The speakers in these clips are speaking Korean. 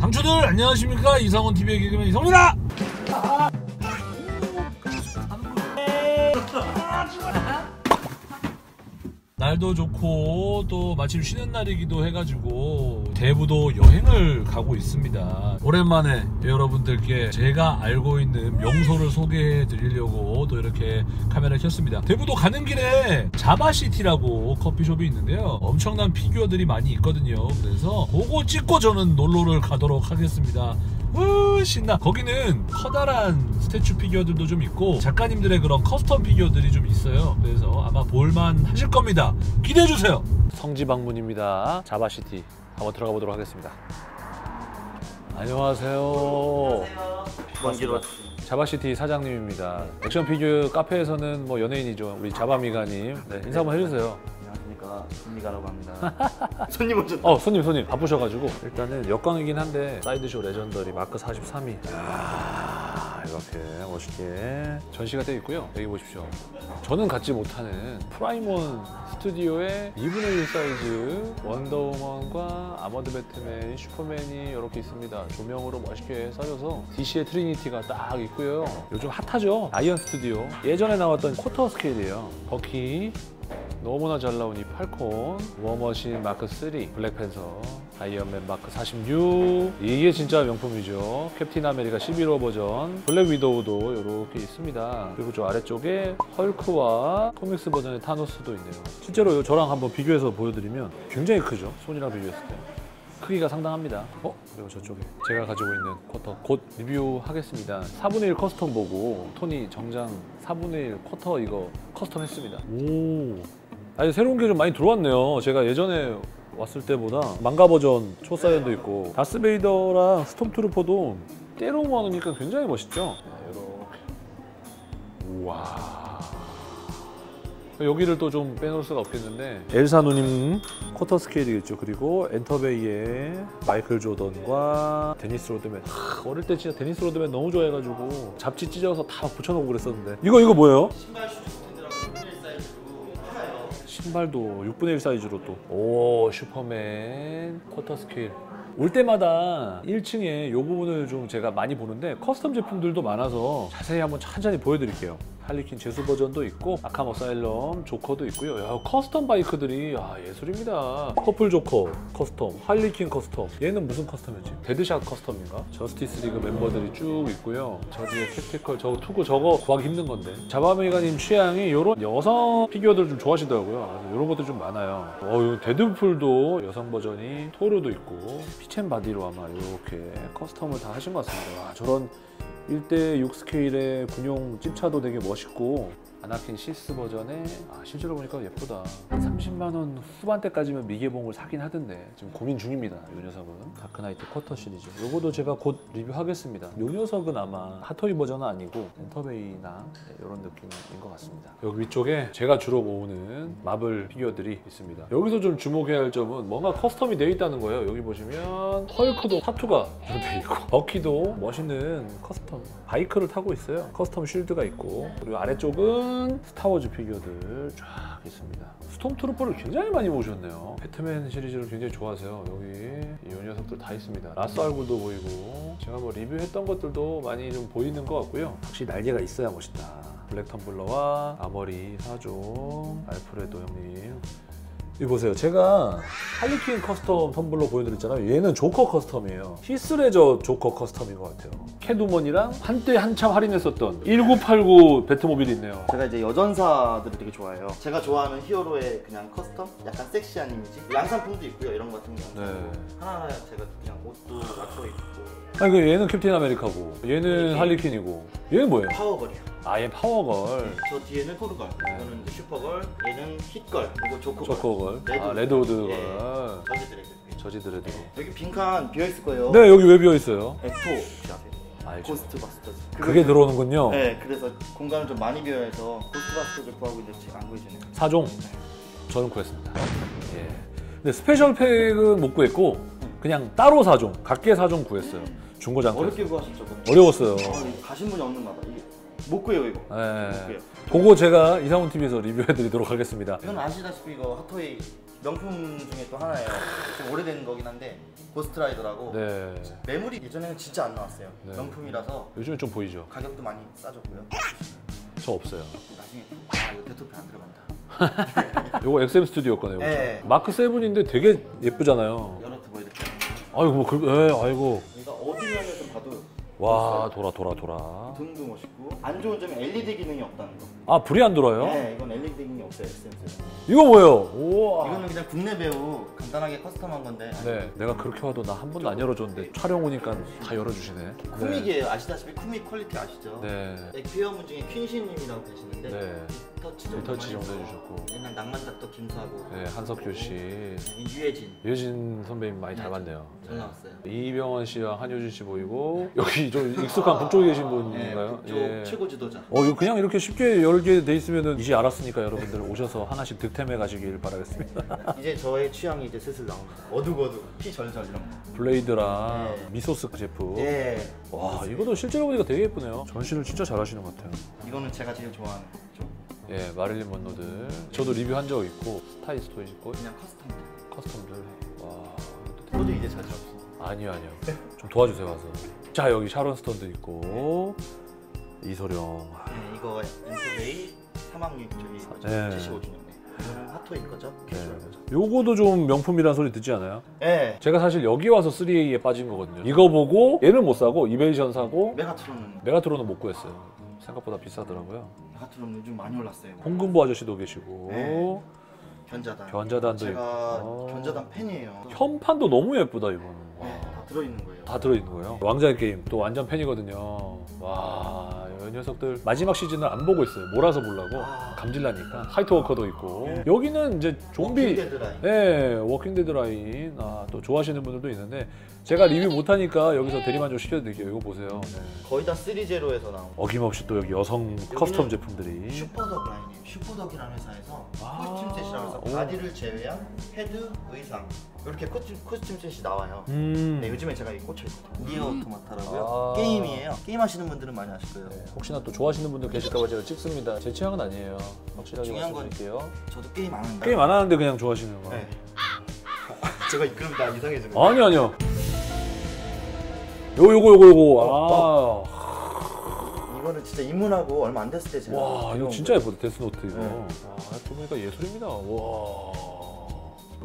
상추들 안녕하십니까? 이상원 TV의 개그맨 이성입니 날도 좋고 또 마침 쉬는 날이기도 해가지고 대부도 여행을 가고 있습니다. 오랜만에 여러분들께 제가 알고 있는 명소를 소개해 드리려고 또 이렇게 카메라를 켰습니다. 대부도 가는 길에 자바시티라고 커피숍이 있는데요. 엄청난 피규어들이 많이 있거든요. 그래서 그거 찍고 저는 놀러를 가도록 하겠습니다. 으 신나. 거기는 커다란 statue 피규어들도 좀 있고 작가님들의 그런 custom 피규어들이 좀 있어요. 그래서 아마 볼만 하실 겁니다. 기대해주세요. 성지 방문입니다. 자바씨티 한번 들어가 보도록 하겠습니다. 안녕하세요. 먼지로 자바씨티 사장님입니다. 액션 피규어 카페에서는 뭐 연예인이죠. 우리 자바메가님. 네, 인사 한번 해주세요 안녕하십니까 손미가라고 합니다. 손님 오셨다. 어 손님 손님. 바쁘셔가지고. 일단은 역광이긴 한데 Sideshow legendary 마크 43이. 아 이렇게 멋있게 전시가 되어 있고요. 여기 보십시오. 저는 갖지 못하는 Prime 1 Studio의 2분의 1 사이즈 원더우먼과 아머드 배트맨, 슈퍼맨이 이렇게 있습니다. 조명으로 멋있게 써져서 DC의 Trinity가 딱 있고요. 요즘 핫하죠? Iron Studios. 예전에 나왔던 quarter scale이에요. 버키 너무나 잘 나온 이 팔콘, 워머신 마크 3, 블랙팬서, 아이언맨 마크 46 이게 진짜 명품이죠. 캡틴 아메리카 11호 버전, 블랙 위도우도 이렇게 있습니다. 그리고 저 아래쪽에 헐크와 코믹스 버전의 타노스도 있네요. 실제로 저랑 한번 비교해서 보여드리면 굉장히 크죠. 손이랑 비교했을 때. 크기가 상당합니다. 어? 그리고 저쪽에 제가 가지고 있는 quarter 곧 리뷰하겠습니다. 4분의 1 custom 보고 토니 정장 4분의 1 quarter 이거 custom 했습니다. 오. 아니 새로운 게 좀 많이 들어왔네요. 제가 예전에 왔을 때보다 망가 버전 초사이언도 있고 다스베이더랑 스톰트루퍼도 떼로 모아놓으니까 굉장히 멋있죠. 이렇게. 우와. 여기를 또 좀 빼놓을 수가 없겠는데 엘사 누님 quarter scale이겠죠 그리고 Enterbay의 마이클 조던과 데니스 로드맨 하, 어릴 때 진짜 데니스 로드맨 너무 좋아해가지고 잡지 찢어서 다 붙여놓고 그랬었는데 이거 이거 뭐예요? 신발 shoes stand라고 1 사이즈로 팔아요 신발도 6분의 1 사이즈로 또. 오, 슈퍼맨 quarter scale. 올 때마다 1층에 이 부분을 좀 제가 많이 보는데 custom 제품들도 많아서 자세히 한번 천천히 보여드릴게요. 할리퀸 제수 버전도 있고 아캄 어사일럼 조커도 있고요. 야, custom bike들이 아, 예술입니다. purple 조커 custom, 할리퀸 custom. 얘는 무슨 custom이지? 데드샷 custom인가? 저스티스 리그 멤버들이 쭉 있고요. 저 뒤에 캡티컬 저거 투구 저거 구하기 힘든 건데. 자바메가님 취향이 이런 여성 피규어들 좀 좋아하시더라고요. 이런 것도 좀 많아요. 어, 요 데드풀도 여성 버전이 토르도 있고 Phicen 바디로 아마 이렇게 custom을 다 하신 것 같습니다. 와, 저런 1대6 scale의 군용 찝차도 되게 멋있고 아나킨 시스 버전에 아, 실제로 보니까 예쁘다. 30만 원 후반대까지면 미개봉을 사긴 하던데 지금 고민 중입니다 이 녀석은. 다크나이트 quarter 시리즈. 요거도 제가 곧 리뷰하겠습니다. 이 녀석은 아마 핫토이 버전은 아니고 Enterbay나 네, 이런 느낌인 것 같습니다. 여기 위쪽에 제가 주로 모으는 마블 피규어들이 있습니다. 여기서 좀 주목해야 할 점은 뭔가 custom이 되어 있다는 거예요. 여기 보시면 헐크도 tattoo가 되어 있고 버키도 멋있는 custom 바이크를 타고 있어요. custom shield가 있고 그리고 아래쪽은 스타워즈 피규어들 쫙 있습니다. 스톰트루퍼를 굉장히 많이 모으셨네요. 배트맨 시리즈를 굉장히 좋아하세요. 여기 이 녀석들 다 있습니다. 라스 알 굴도 보이고 제가 뭐 리뷰했던 것들도 많이 좀 보이는 것 같고요. 확실히 날개가 있어야 멋있다. 블랙 텀블러와 armory 사종 알프레도 형님 이 보세요. 제가 할리퀸 custom 텀블러 보여드렸잖아요. 얘는 조커 custom이에요. 히스레저 조커 custom인 것 같아요. 캣우먼이랑 한때 한참 할인했었던 1989 배트모빌이 있네요. 제가 이제 여전사들을 되게 좋아해요 제가 좋아하는 히어로의 그냥 custom? 약간 섹시한 이미지 양산품도 있고요 이런 거 같은 경우 네. 하나하나 제가 그냥 옷도 맞춰 입고 아니 그 얘는 캡틴 아메리카고 얘는 할리퀸이고 얘는 뭐예요? 파워걸이요 아얘 파워걸. 저 뒤에는 토르걸 이거는 이제 슈퍼걸 얘는 hit걸 그리고 조커걸. 조커걸. 아 레드후드. 레드후드걸. 예. 저지 드레드 저지 드레드로 여기 빈칸 비어 있을 거예요. 네 여기 왜 비어있어요? 엑토 혹시 아세요? 알죠. 고스트 바스터즈. 그게 들어오는군요. 네 그래서 공간을 좀 많이 비어해서 고스트 바스터즈 구하고 있는데 지금 안 보이시네요. 사종. 저는 구했습니다. 예. 근데 special pack은 못 구했고 그냥 따로 사종 각계 사종 구했어요. 중고장터 어렵게 구하셨죠? 어려웠어요. 아, 이거 가신 분이 없는가 봐. 이게 못 구해요 이거 예. 못 구해요 그거 제가 이상훈 TV에서 리뷰해드리도록 하겠습니다 이건 아시다시피 이거 핫토이 명품 중에 또 하나예요. 좀 오래된 거긴 한데 고스트라이더라고 네. 매물이 예전에는 진짜 안 나왔어요. 네. 명품이라서 요즘에 좀 보이죠? 가격도 많이 싸졌고요. 저 없어요. 나중에 아 이거 대토표 안 들어간다. 요거 XM 스튜디오 거네요. 그죠? 네. 마크 7인데 되게 예쁘잖아요. 열어서 보여드릴게요. 아이고 뭐 그, 에, 아이고. 와 돌아 돌아 돌아. 등도 멋있고 안 좋은 점은 LED 기능이 없다는 거. 아 불이 안 돌아요? 네, 이건 LED 기능이 없어요. SM7. 이거 뭐예요? 우와. 이거는 그냥 국내 배우 간단하게 커스텀한 건데 네, 내가 그렇게 와도 나 한 번도 안 열어줬는데 촬영 오니까 다 열어주시네. 쿠믹이에요. 아시다시피 쿠믹 퀄리티 아시죠? 네. 에피어문 중에 퀸시님이라고 계시는데 네. 터치 정도 리터치 많이 정도 해주셨고. 옛날 낭만작도 김수하고 네, 한석규 씨. 유해진 유진 선배님 많이 닮았네요. 잘 나왔어요. 이병헌 씨와 한효진 씨 보이고 여기 좀 익숙한 북쪽에 계신 분인가요? 네, 북쪽 최고 지도자. 어 이거 그냥 이렇게 쉽게 열게 돼 있으면은 이제 알았으니까 여러분들 오셔서 하나씩 득템해 가시길 바라겠습니다. 이제 저의 취향이 이제 슬슬 나옵니다. 어둑어둑, 피 철철 이런 거. 블레이드랑 네. 미소스 제품. 예. 와 이것도 실제로 보니까 되게 예쁘네요. 전시를 진짜 잘하시는 것 같아요. 이거는 제가 제일 좋아하는 쪽. 예 마릴린 먼로들. 저도 리뷰한 적 있고 스타에이스도 있고 그냥 custom. custom들. 와 도저히 이제 자주 없어. 아니요 아니요. 좀 도와주세요 와서. 자 여기 샤론 스톤도 있고 이소룡. 네, 이거 엔터베이 3학년 저기 네. 75주년. 이거는 핫토이 거죠? 네. 요거도 좀 명품이라는 소리 듣지 않아요? 네. 제가 사실 여기 와서 3A에 빠진 거거든요. 이거 보고 얘는 못 사고 이베이션 사고 메가트론은 메가트론은 못 구했어요. 생각보다 비싸더라고요. 메가트론 요즘 많이 올랐어요. 홍금보 아저씨도 계시고 네. 견자단. 견자단도 제가 있고. 견자단 팬이에요. 현판도 너무 예쁘다 이거는. 와. 네, 다 들어있는 거예요. 다 들어있는 거예요. 왕좌의 게임 또 완전 팬이거든요. 와, 이 녀석들 마지막 시즌을 안 보고 있어요. 몰아서 보려고 아. 감질나니까 화이트 워커도 있고 네. 여기는 이제 좀비 워킹데드 라인. 네, 워킹데드 라인 아, 또 좋아하시는 분들도 있는데 제가 리뷰 못하니까 여기서 대리만족 시켜드릴게요. 이거 보세요. 네. 거의 다 3제로에서 나온 거. 어김없이 또 여기 여성 custom 제품들이 슈퍼덕 라인이에요. 슈퍼덕이라는 회사에서 아. costume set이라고 해서 오. 바디를 제외한 헤드, 의상 이렇게 costume, costume set이 나와요. 음. 네, 요즘에 제가 이 꽂혀 있거든요. 니어 오토마타라고요. 아. 게임이에요. 게임 하시는 분들은 많이 아실 거예요. 네, 혹시나 또 좋아하시는 분들 계실까봐 제가 찍습니다. 제 취향은 아니에요. 확실하게 중요한 건- 말씀드릴게요. 저도 게임 안 한다. 게임 안 하는데 그냥 좋아하시는 거. 네. 제가 그럼 나 이상해지는 거. 아니 아니요. 요거 요거 요거 요거. 아. 이거는 진짜 입문하고 얼마 안 됐을 때 제가 와 이거 진짜. 예쁘다 데스노트 이거. 네. 와또 보니까 예술입니다. 와.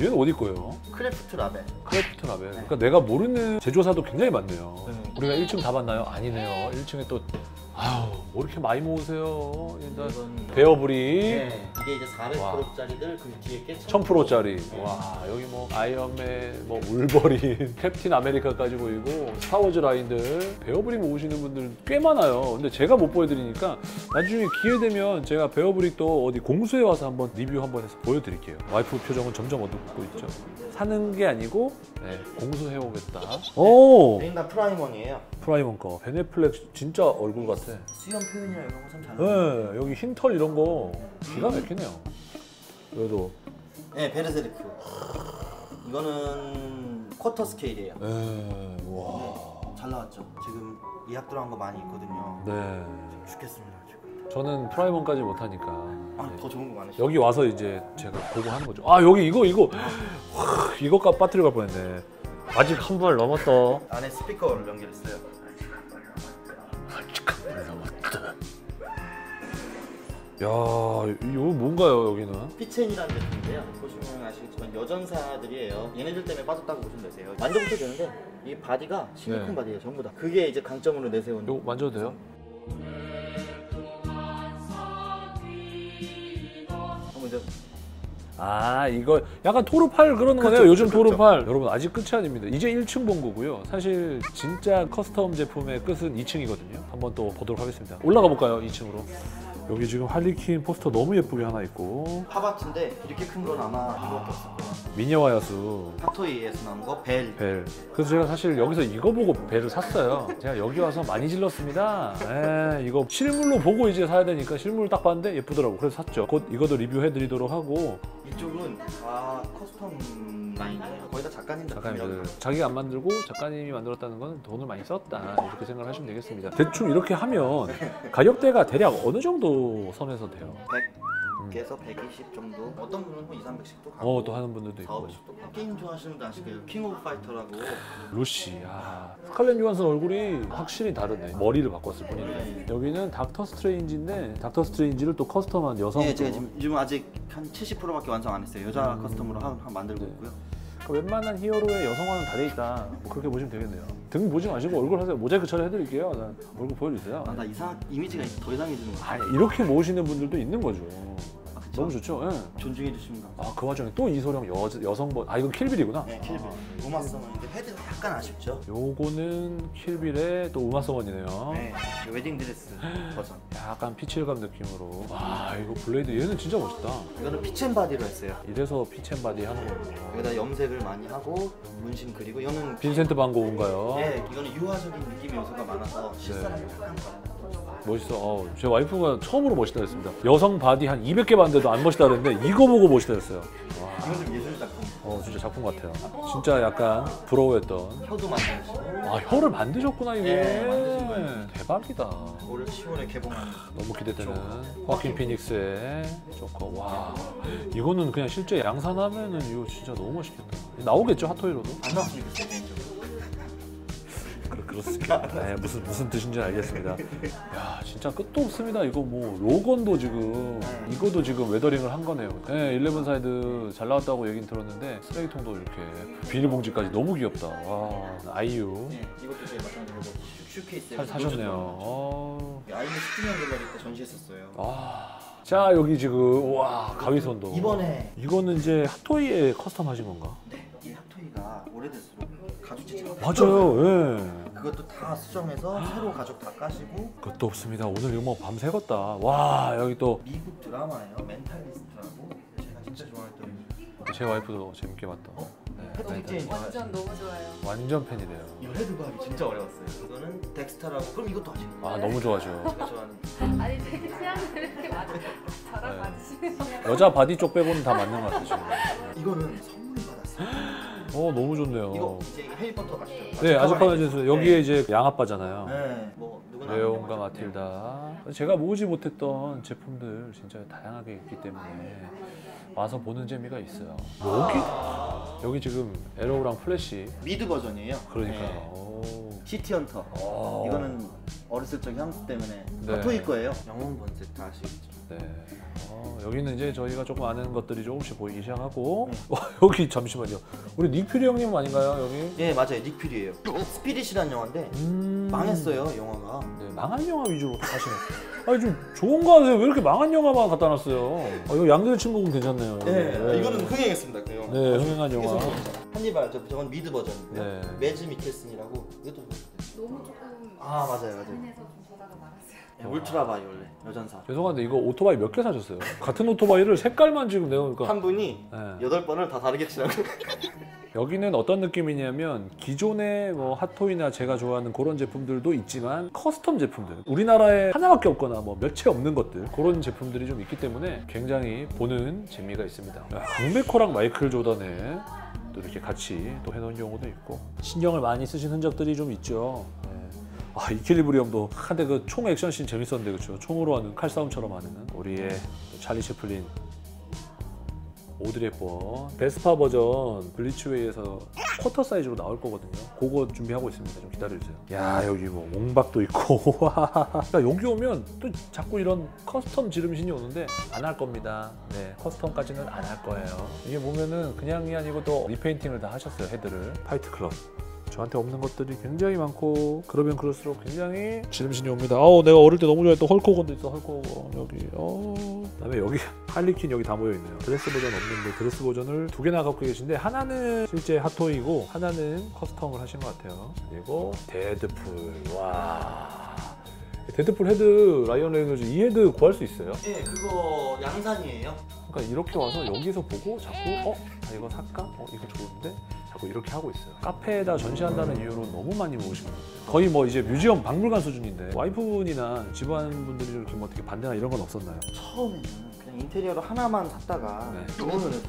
얘는 어디 거예요? 크래프트 라벨. 크래프트 라벨. 그러니까 내가 모르는 제조사도 굉장히 많네요. 네. 우리가 1층 다 봤나요? 아니네요. 1층에 또 아유 뭐 이렇게 많이 모으세요. 일단 이건 베어브릭 네, 이게 이제 400%짜리들 그 뒤에 게 1000%짜리. 와 여기 뭐 아이언맨, 뭐 울버린, 캡틴 아메리카까지 보이고 스타워즈 라인들 베어브릭 모으시는 분들 꽤 많아요. 근데 제가 못 보여드리니까 나중에 기회 되면 제가 베어브릭도 어디 공수에 와서 한번 리뷰 한번 해서 보여드릴게요. 와이프 표정은 점점 어둡고 있죠. 사는 게 아니고 네, 공수해 오겠다. 오 메인 다 프라임원이에요. 프라임원 거 벤 애플렉 진짜 얼굴 같아. 수염 표현이나 이런 거참 잘. 네 여기 흰털 이런 거 기가 막히네요. 그래도 네, 베르세르크. 이거는 quarter scale이에요. 네, 와. 네, 잘 나왔죠. 지금 예약 들어간 거 많이 있거든요. 네. 죽겠습니다 지금. 저는 프라임원까지 못하니까 아, 네. 더 좋은 거 많으시죠? 여기 와서 이제 제가 보고 하는 거죠. 아 여기 이거 이거 와, 이거값 빠뜨려 갈 뻔했네. 아직 한 발 남았다. 안에 스피커를 연결했어요. 야 이거 뭔가요 여기는? 피첸이라는 제품인데요. 보시면 아시겠지만 여전사들이에요. 얘네들 때문에 빠졌다고 보시면 되세요. 만져보셔도 되는데 이 바디가 실리콘 네. 바디예요, 전부 다. 그게 이제 강점으로 내세운. 이거 만져도 돼요? 한번 이제 아 이거 약간 토르팔 그런 거네요. 그쵸, 요즘 그쵸, 그쵸. 토르팔. 여러분 아직 끝이 아닙니다. 이제 1층 본 거고요. 사실 진짜 custom 제품의 끝은 2층이거든요. 한번 또 보도록 하겠습니다. 올라가 볼까요? 2층으로. 여기 지금 할리퀸 포스터 너무 예쁘게 하나 있고 팝아트인데 이렇게 큰 건 아마 이거밖에 없을 거예요. 미녀와 야수 핫토이에서 나온 거 벨. 벨. 그래서 제가 사실 여기서 이거 보고 벨을 샀어요. 제가 여기 와서 많이 질렀습니다. 에, 이거 실물로 보고 이제 사야 되니까 실물 딱 봤는데 예쁘더라고. 그래서 샀죠. 곧 이것도 리뷰해 드리도록 하고 이쪽은 다 custom 라인이에요. 거의 다 작가님 작가님들 작품이라고. 자기가 안 만들고 작가님이 만들었다는 건 돈을 많이 썼다 이렇게 생각을 하시면 되겠습니다. 대충 이렇게 하면 가격대가 대략 어느 정도 선에서 돼요? 100. 100에서 120 정도. 어떤 분은 뭐 2, 300씩도 가고. 어 또 하는 분들도 있고 400씩도 가고. 게임 좋아하시는 분 아실 거예요. 킹 오브 파이터라고. 루시 아 스칼렛 요한슨 얼굴이 확실히 다르네 머리를 바꿨을 뿐인데 여기는 닥터 스트레인지인데 닥터 스트레인지를 또 custom한 여성 예, 제가 지금 요즘 아직 한 70%밖에 완성 안 했어요. 여자 custom으로 한, 한 만들고 네. 있고요. 웬만한 히어로의 여성화는 다 돼 있다 뭐 그렇게 보시면 되겠네요 등 보지 마시고 얼굴 하세요 모자이크 처리해드릴게요 난 얼굴 보여주세요 아, 나 이상 이미지가 더 이상해지는 거 아니 같아요. 이렇게 모으시는 분들도 있는 거죠 아? 너무 좋죠 예. 존중해 주십니다. 아 그 와중에 또 이소룡 여, 여성 버전 아 이건 킬빌이구나 네, 킬빌. 우마 서먼인데 헤드가 약간 아쉽죠? 요거는 킬빌의 또 우마 서먼이네요 네, 웨딩 드레스 버전. 약간 피칠갑 느낌으로 와 이거 블레이드 얘는 진짜 멋있다 이거는 피첸바디로 했어요. 이래서 피첸바디 하는 거구나 여기다 염색을 많이 하고 문신 그리고 이거는 빈센트 반 고흐인가요? 네, 이거는 유화적인 느낌의 요소가 많아서 실사랑 약간 다른 멋있어. 어, 제 와이프가 처음으로 멋있다 했습니다. 여성 바디 한 200개 봤는데도 안 멋있다 그랬는데 이거 보고 멋있다 했어요. 와, 이건 좀 예술 작품. 어, 진짜 작품 같아요. 진짜 약간 부러워했던. 혀도 만드시고 아, 혀를 만드셨구나 이게. 네, 만드신 거예요. 대박이다. 올해 10월에 개봉하는 너무 기대되는 와킨 피닉스의 조커. 와, 이거는 그냥 실제 양산하면은 이거 진짜 너무 멋있겠다. 나오겠죠 핫토이로도? 안 나왔으니까. 그, 그렇습니다. 네, 무슨 무슨 뜻인지 알겠습니다. 야, 진짜 끝도 없습니다. 이거 뭐 로건도 지금 이거도 지금 weathering을 한 거네요. 네, 11 사이드 잘 나왔다고 얘긴 들었는데 쓰레기통도 이렇게 비닐봉지까지 너무 귀엽다. 와, 아이유 네, 이것도 제가 마찬가지로 쇼케이스에 사, 사셨네요. 어. 아이유 10주년 갤러리 때 전시했었어요. 아, 자 여기 지금 와 가위손도. 이번에 이거는 이제 핫토이에 custom 하신 건가? 네, 이 핫토이가 오래될수록 가죽 재질 맞아요. 예. 그것도 다 수정해서 새로 가죽 다 까시고 끝도 없습니다. 오늘 이거 뭐 밤새겠다. 와 여기 또제 미국 드라마예요. 멘탈리스트라고 제가 진짜 좋아했던 와이프도 재밌게 봤다. 네, 패트릭 제인 좋아해요. 완전 너무 좋아요. 완전 팬이래요. 이거 헤드바이 진짜 어려웠어요. 이거는 덱스터라고 그럼 이것도 하시는 아 거예요? 너무 좋아하죠. 제가 좋아하는 아니 되게 취향을 이렇게 맞 저랑 네. 맞으시네요. 여자 바디 쪽 빼고는 다 맞는 것 같아요. 지금. 이거는 선물 받았어요. 어 너무 좋네요. 이거 이제 해리포터 맞죠? 네 아즈카바제스 여기에 이제 양아빠잖아요. 네, 뭐 누구나 레온과 마틸다. 제가 모으지 못했던 제품들 진짜 다양하게 있기 때문에 와서 보는 재미가 있어요. 여기 여기 지금 애로우랑 플래시 미드 버전이에요. 그러니까요. 네. 오. 시티 헌터. 어. 이거는 어렸을 적 향수 때문에 네. 핫토이 거예요. 영웅 다 아시겠죠? 네. 어, 여기는 이제 저희가 조금 아는 것들이 조금씩 보이기 시작하고 네. 와, 여기 잠시만요. 우리 닉퓨리 형님 아닌가요 여기? 예 맞아요 닉퓨리예요. 스피릿이라는 영화인데 음. 망했어요 영화가. 네, 망한 영화 위주로 또 가시네. 아니 좀 좋은 거 하세요. 왜 이렇게 망한 영화만 갖다 놨어요? 아, 이거 양들의 침묵 괜찮네요. 네, 이거는 흥행했습니다 그 영화. 네, 흥행한 영화. 한니발 저 저건 미드 버전이고요. 네. 매즈 미켈슨이라고 이것도 너무 조금 아 맞아요 맞아요. 좀. 네, 울트라 바이올렛 여전사. 죄송한데 이거 오토바이 몇 개 사셨어요? 같은 오토바이를 색깔만 지금 내가 그러니까 한 분이 네. 여덟 번을 다 다르게 칠하고. 여기는 어떤 느낌이냐면 기존의 뭐 핫토이나 제가 좋아하는 그런 제품들도 있지만 custom 제품들 우리나라에 하나밖에 없거나 뭐 몇 채 없는 것들 그런 제품들이 좀 있기 때문에 굉장히 보는 재미가 있습니다. 강백호랑 마이클 조던의 또 이렇게 같이 또 해놓은 경우도 있고 신경을 많이 쓰신 흔적들이 좀 있죠. 네. 아 이퀼리브리엄도 한데 그 총 액션씬 재밌었는데 그렇죠. 총으로 하는 칼싸움처럼 하는 우리의 또 찰리 채플린 오드리 헵번 베스파 버전 블리츠웨이에서 쿼터 사이즈로 나올 거거든요. 그거 준비하고 있습니다. 좀 기다려주세요. 야 여기 뭐 몽박도 있고 그러니까 여기 오면 또 자꾸 이런 custom 지름신이 오는데 안 할 겁니다. 네 custom까지는 안 할 거예요. 이게 보면은 그냥이 아니고 또 repainting을 다 하셨어요 헤드를 파이트 클럽. 저한테 없는 것들이 굉장히 많고 그러면 그럴수록 굉장히 지름신이 옵니다. 아우 내가 어릴 때 너무 좋아했던 헐크호건도 있어 헐크호건 여기. 어. 그다음에 여기 할리퀸 여기 다 모여 있네요. 드레스 버전 없는데 드레스 버전을 두 개나 갖고 계신데 하나는 실제 핫토이고 하나는 custom을 하신 것 같아요. 그리고 데드풀 와. 데드풀 헤드 라이언 레이놀즈 이 헤드 구할 수 있어요? 예 그거 양산이에요. 그러니까 이렇게 와서 여기서 보고 자꾸 어? 아, 이거 살까? 어? 이거 좋은데? 자꾸 이렇게 하고 있어요. 카페에다 전시한다는 이유로 너무 많이 모으신 거예요. 거의 뭐 이제 museum 박물관 수준인데 와이프분이나 집안 분들이 이렇게 뭐 어떻게 반대나 이런 건 없었나요? 처음에는 그냥 인테리어로 하나만 샀다가 네. 했어요.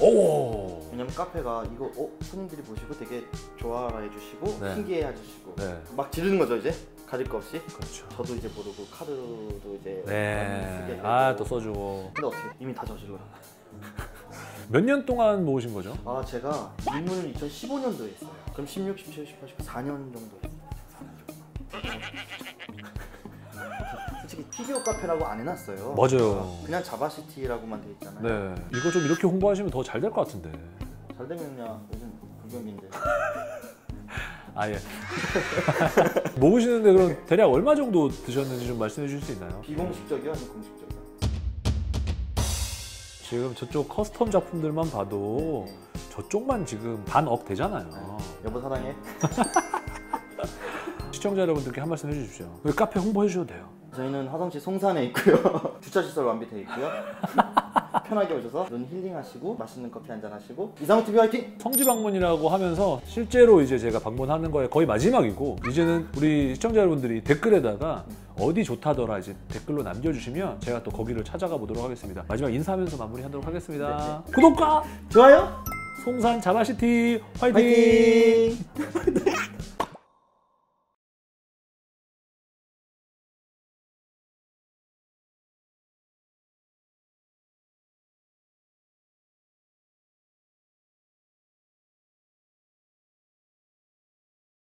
오! 왜냐면 카페가 이거 어 손님들이 보시고 되게 좋아해 주시고 네. 신기해 해주시고 네. 막 지르는 거죠 이제 가릴 거 없이 그렇죠. 저도 이제 모르고 카드도 이제 네. 쓰게 되고. 아또 써주고. 근데 어떻게 이미 다 저질러 몇 년 동안 모으신 거죠? 아 제가 입문을 2015년도에 했어요 그럼 16, 17, 18, 19, 4년 정도 했어요 4년 정도. 솔직히 피규어 카페라고 안 해놨어요 맞아요. 그냥 자바시티라고만 돼 있잖아요 네. 이거 좀 이렇게 홍보하시면 더 잘 될 것 같은데. 잘 되면 그냥 요즘 불경기인데 아 예. 모으시는데 그럼 대략 얼마 정도 드셨는지 좀 말씀해 주실 수 있나요? 비공식적이요 아니면 공식적이요? 지금 저쪽 custom 작품들만 봐도 저쪽만 지금 반억 되잖아요. 여보 사랑해 시청자 여러분들께 한 말씀 해주십시오. 왜 카페 홍보해 주셔도 돼요. 저희는 화성시 송산에 있고요 주차시설 완비되어 있고요 편하게 오셔서 눈 힐링하시고 맛있는 커피 한잔 하시고 이상훈TV 화이팅! 성지 방문이라고 하면서 실제로 이제 제가 방문하는 거에 거의 마지막이고 이제는 우리 시청자 여러분들이 댓글에다가 어디 좋다더라 이제 댓글로 남겨주시면 제가 또 거기를 찾아가 보도록 하겠습니다. 마지막 인사하면서 마무리하도록 하겠습니다. 구독과 좋아요! 송산 자바시티 화이팅! 화이팅!